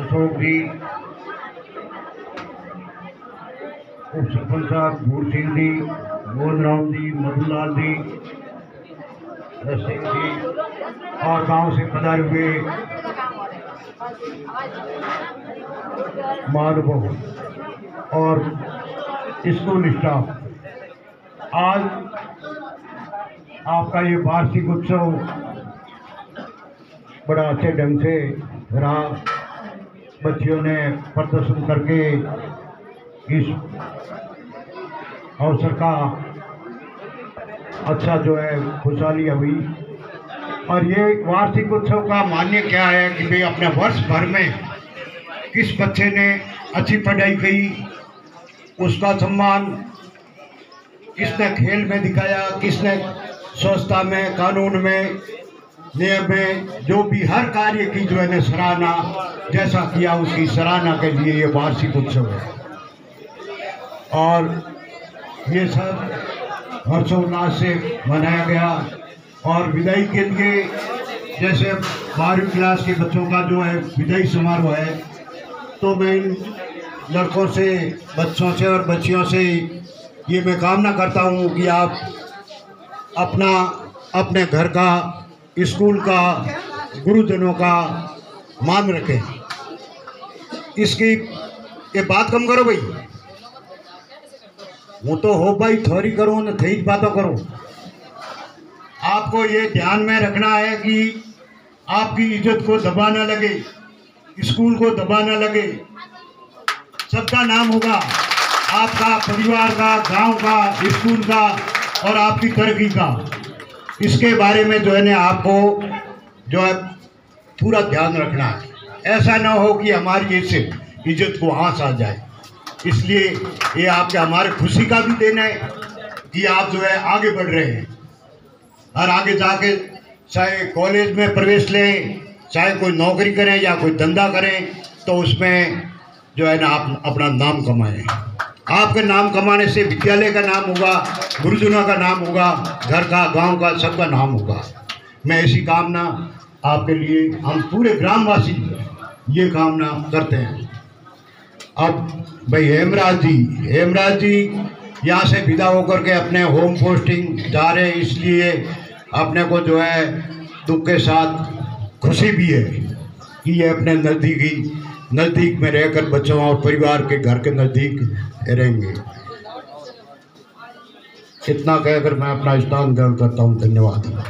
अशोक जी, उप सरपंच साहब भूर सिंह जी मोहन राम जी, मधुलाल जी, रस सिंह जी, और गाँव से पधारे हुए महानुभव और स्कूल स्टाफ आज आपका ये वार्षिक उत्सव बड़ा अच्छे ढंग से रहा। बच्चियों ने प्रदर्शन करके इस अवसर का अच्छा जो है, खुशहाली हुई। और ये वार्षिक उत्सव का मान्य क्या है कि भाई अपने वर्ष भर में किस बच्चे ने अच्छी पढ़ाई की, उसका सम्मान किसने खेल में दिखाया, किसने स्वच्छता में, कानून में नियम में जो भी हर कार्य की जो है ना सराहना, जैसा किया उसकी सराहना के लिए ये वार्षिक उत्सव है। और ये सब हर्षोल्लास से मनाया गया। और विदाई के लिए जैसे बारहवीं क्लास के बच्चों का जो है विदाई समारोह है तो मैं इन लड़कों से, बच्चों से और बच्चियों से ये मैं कामना करता हूँ कि आप अपना, अपने घर का स्कूल का गुरुजनों का मान रखें इसकी ये बात कम करो भाई હું તો હો ભાઈ થોરી કરું અને થઈ જ बातों करूं आपको ये ध्यान में रखना है कि आपकी इज्जत को दबा ना लगे स्कूल को दबा ना लगे सबका नाम होगा आपका परिवार का गांव का स्कूल का और आपकी तरक्की का इसके बारे में जो है ना आपको जो है पूरा ध्यान रखना है। ऐसा ना हो कि हमारी इससे इज़्ज़त को आंस आ जाए। इसलिए ये आपके, हमारे खुशी का भी देना है कि आप जो है आगे बढ़ रहे हैं। और आगे जाके चाहे कॉलेज में प्रवेश लें, चाहे कोई नौकरी करें या कोई धंधा करें तो उसमें जो है ना आप अपना नाम कमाएँ। आपके नाम कमाने से विद्यालय का नाम होगा, गुरुजनों का नाम होगा, घर का, गाँव का, सबका नाम होगा। मैं ऐसी कामना आपके लिए, हम पूरे ग्रामवासी ये कामना करते हैं। अब भाई हेमराज जी हेमराज जी, यहाँ से विदा होकर के अपने होम पोस्टिंग जा रहे इसलिए अपने को जो है दुख के साथ खुशी भी है कि ये अपने नज़दीकी नज़दीक में रहकर बच्चों और परिवार के घर के नज़दीक रहेंगे। इतना कहकर मैं अपना स्थान ग्रहण करता हूँ। धन्यवाद।